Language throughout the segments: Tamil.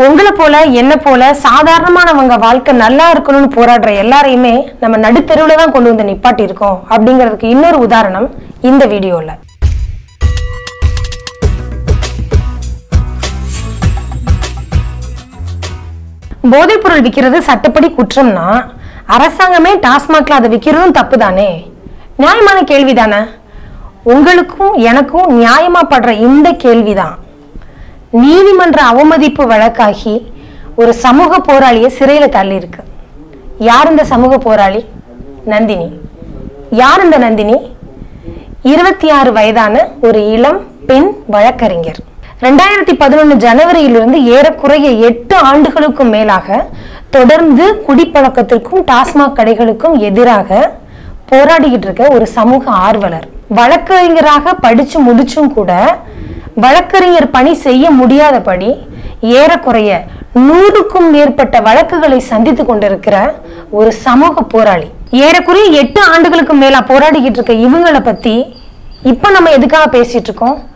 உங்களை போல என்ன போல சாதாரணமானவங்க வாழ்க்கை நல்லா இருக்கணும்னு போராடுற எல்லாரையுமே நம்ம நடுத்தெருவில் தான் கொண்டு வந்து நிப்பாட்டி இருக்கோம் அப்படிங்கிறதுக்கு இன்னொரு உதாரணம் இந்த வீடியோவில் போதைப்பொருள் விற்கிறது சட்டப்படி குற்றம்னா அரசாங்கமே டாஸ்மாக்ல அதை விற்கிறதும் தப்பு தானே நியாயமான கேள்விதானே? உங்களுக்கும் எனக்கும் நியாயமா படுற இந்த கேள்விதான். நீதிமன்ற அவமதிப்பு வழக்காகி ஒரு சமூக போராளியை சிறையில தள்ளியிருக்கு. யார் இந்த சமூக போராளி? நந்தினி. யார் இந்த நந்தினி? இருபத்தி ஆறு வயதான ஒரு இளம் பெண் வழக்கறிஞர். ரெண்டாயிரத்தி பதினொன்று ஜனவரியிலிருந்து ஏறக்குறைய எட்டு ஆண்டுகளுக்கும் மேலாக தொடர்ந்து குடிப்பழக்கத்திற்கும் டாஸ்மாக் கடைகளுக்கும் எதிராக போராடிக்கிட்டு இருக்க ஒரு சமூக ஆர்வலர். வழக்கறிஞராக படிச்சு முடிச்சும் கூட வழக்கறிஞர் பணி செய்ய முடியாதபடி ஏறக்குறைய நூறுக்கும் மேற்பட்ட வழக்குகளை சந்தித்து கொண்டிருக்கிற ஒரு சமூக போராளி. ஏறக்குறைய எட்டு ஆண்டுகளுக்கு மேலா போராடிக்கிட்டு இருக்க இவங்களை பத்தி இப்ப நம்ம எதுக்காக பேசிட்டு இருக்கோம்?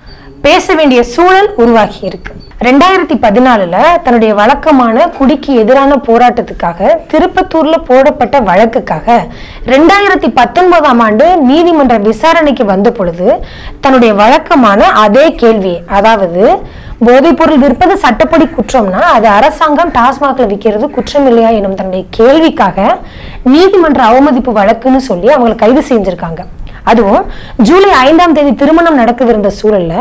பேச வேண்டிய சூழல் உருவாகி இருக்கு. ரெண்டாயிரத்தி பதினாலுல தன்னுடைய வழக்கமான குடிக்கு எதிரான போராட்டத்துக்காக திருப்பத்தூர்ல போடப்பட்ட வழக்குக்காக ரெண்டாயிரத்தி பத்தொன்பதாம் ஆண்டு நீதிமன்ற விசாரணைக்கு வந்த பொழுது தன்னுடைய வழக்கமான அதே கேள்வி அதாவது போதைப்பொருள் விற்பது சட்டப்படி குற்றம்னா அது அரசாங்கம் டாஸ்மாக்ல விற்கிறது குற்றம் இல்லையா எனும் தன்னுடைய கேள்விக்காக நீதிமன்ற அவமதிப்பு வழக்குன்னு சொல்லி அவங்களை கைது செஞ்சிருக்காங்க. அதுவும் ஜூலை ஐந்தாம் தேதி திருமணம் நடக்கவிருந்த சூழல்ல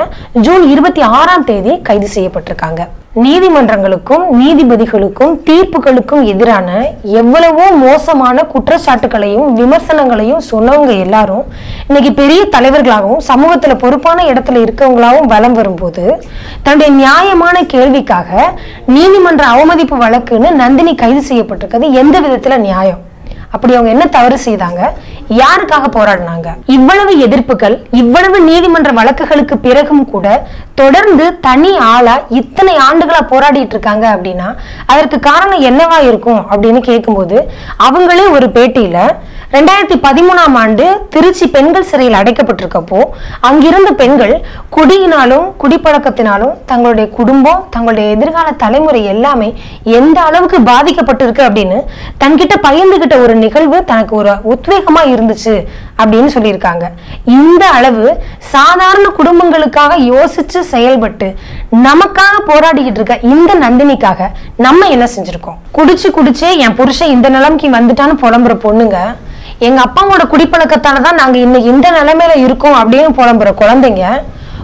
ஜூன் இருபத்தி ஆறாம் தேதி கைது செய்யப்பட்டிருக்காங்க. நீதிமன்றங்களுக்கும் நீதிபதிகளுக்கும் தீர்ப்புகளுக்கும் எதிரான எவ்வளவோ மோசமான குற்றச்சாட்டுகளையும் விமர்சனங்களையும் சொன்னவங்க எல்லாரும் இன்னைக்கு பெரிய தலைவர்களாகவும் சமூகத்துல பொறுப்பான இடத்துல இருக்கவங்களாகவும் வலம் வரும்போது தன்னுடைய நியாயமான கேள்விக்காக நீதிமன்ற அவமதிப்பு வழக்குன்னு நந்தினி கைது செய்யப்பட்டிருக்கிறது எந்த விதத்துல நியாயம்? அப்படி அவங்க என்ன தவறு செய்தாங்க? யாருக்காக போராடினாங்க? இவ்வளவு எதிர்ப்புகள் இவ்வளவு நீதிமன்ற வழக்குகளுக்கு பிறகும் கூட தொடர்ந்து தனி ஆளா இத்தனை ஆண்டுகளா போராடிட்டு இருக்காங்க அப்படின்னா அதற்கு காரணம் என்னவா இருக்கும் அப்படின்னு கேட்கும்போது அவங்களே ஒரு பேட்டியில ரெண்டாயிரத்தி பதிமூணாம் ஆண்டு திருச்சி பெண்கள் சிறையில் அடைக்கப்பட்டிருக்கப்போ அங்கிருந்த பெண்கள் குடியினாலும் குடிப்பழக்கத்தினாலும் தங்களுடைய குடும்பம் தங்களுடைய எதிர்கால தலைமுறை எல்லாமே எந்த அளவுக்கு பாதிக்கப்பட்டிருக்கு அப்படின்னு தன்கிட்ட பகிர்ந்துகிட்ட ஒரு நிகழ்வு தனக்கு ஒரு உத்வேகமா இருந்துச்சு அப்படின்னு சொல்லியிருக்காங்க. இந்த அளவு சாதாரண குடும்பங்களுக்காக யோசிச்சு செயல்பட்டு நமக்காக போராடிக்கிட்டு இருக்க இந்த நந்தினிக்காக நம்ம என்ன செஞ்சிருக்கோம்? குடிச்சு குடிச்சே என் புருஷன் இந்த நிலைமைக்கு வந்துட்டான்னு புலம்புற பொண்ணுங்க எங்க அப்பாவோட குடிப்பழக்கத்தால தான் நாங்க இன்னைக்கு இந்த நிலைமையில இருக்கோம் அப்படின்னு புலம்புற குழந்தைங்க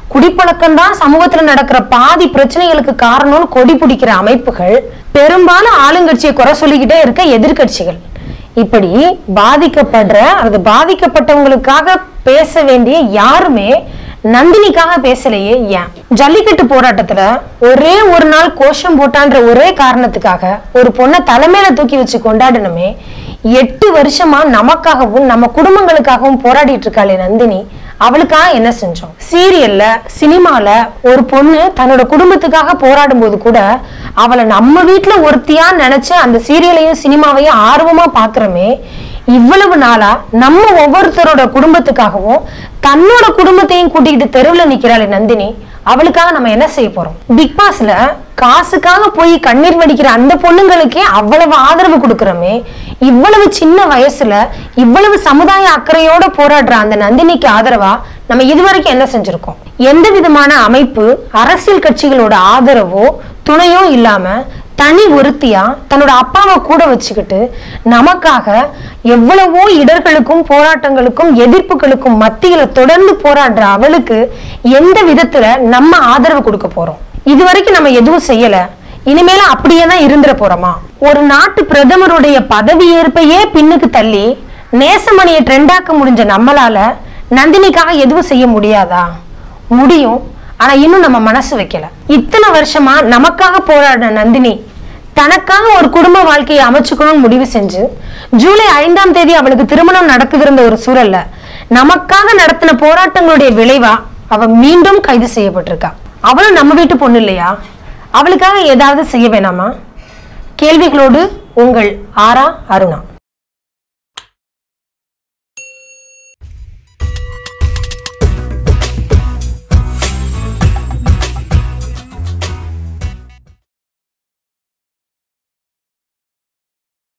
குடிப்பழக்கம் தான் சமூகத்துல நடக்கிற பாதி பிரச்சனைகளுக்கு காரணம்னு கொடி பிடிக்கிற அமைப்புகள் பெரும்பாலும் ஆளுங்கட்சியை குறை சொல்லிக்கிட்டே இருக்க எதிர்கட்சிகள் இப்படி பாதிக்கப்படுற அல்லது பாதிக்கப்பட்டவங்களுக்காக பேச வேண்டிய யாருமே நந்தினிக்காக பேசலையே ஏன்? ஜல்லிக்கட்டு போராட்டத்துல ஒரே ஒரு நாள் கோஷம் போட்டான்ற ஒரே காரணத்துக்காக ஒரு பொண்ணை தலைமையில தூக்கி வச்சு கொண்டாடணுமே எட்டு வருஷமா நமக்காகவும் நம்ம குடும்பங்களுக்காகவும் போராடிட்டு இருக்காளே நந்தினி. அவளுக்காக என்ன செஞ்சோம்? சீரியல்ல சினிமால ஒரு பொண்ணு தன்னோட குடும்பத்துக்காக போராடும் போது கூட அவளை நம்ம வீட்டுல ஒருத்தியா நினைச்சு அந்த சீரியலையும் சினிமாவையும் ஆர்வமா பாக்குறோமே இவ்வளவு நாளா நம்ம ஒவ்வொருத்தரோட குடும்பத்துக்காகவும் தன்னோட குடும்பத்தையும் கூட்டிக்கிட்டு தெருவில் நிக்கிறாளே நந்தினி அவளுக்காக நம்ம என்ன செய்ய போறோம்? பிக் பாஸ்ல காசுக்காக போய் கண்ணீர் வடிக்கிற அந்த பொண்ணுங்களுக்கே அவ்வளவு ஆதரவு கொடுக்குறோமே இவ்வளவு சின்ன வயசுல இவ்வளவு சமுதாய அக்கறையோட போராடுற அந்த நந்தினிக்கு ஆதரவா நம்ம இதுவரைக்கும் என்ன செஞ்சிருக்கோம்? எந்த விதமான அமைப்பு அரசியல் கட்சிகளோட ஆதரவோ துணையோ இல்லாம தனி ஒருத்தியா தன்னோட அப்பாவை கூட வச்சுக்கிட்டு நமக்காக எவ்வளவோ இடர்களுக்கும் போராட்டங்களுக்கும் எதிர்ப்புகளுக்கும் மத்தியில தொடர்ந்து போராடுற அவளுக்கு எந்த விதத்துல நம்ம ஆதரவு கொடுக்க போறோம்? இது வரைக்கும் நம்ம எதுவும் செய்யல. இனிமேல அப்படியே தான் இருந்துட போறோமா? ஒரு நாட்டு பிரதமருடைய பதவியேற்பையே பின்னுக்கு தள்ளி நேசமணியை ட்ரெண்டாக்க முடிஞ்ச நம்மளால நந்தினிக்காக எதுவும் செய்ய முடியாதா? முடியும். ஆனா இன்னும் நம்ம மனசு வைக்கல. இத்தனை வருஷமா நமக்காக போராடின நந்தினி தனக்காக ஒரு குடும்ப வாழ்க்கையை அமைச்சுக்கணும்னு முடிவு செஞ்சு ஜூலை ஐந்தாம் தேதி அவளுக்கு திருமணம் நடக்குதிருந்த ஒரு சூழல்ல நமக்காக நடத்தின போராட்டங்களுடைய விளைவா அவ மீண்டும் கைது செய்யப்பட்டிருக்கா. அவளும் நம்ம வீட்டு பொண்ணு இல்லையா? அவளுக்காக ஏதாவது செய்ய வேணாமா? கேள்விகளோடு உங்கள் ஆரா அருணா.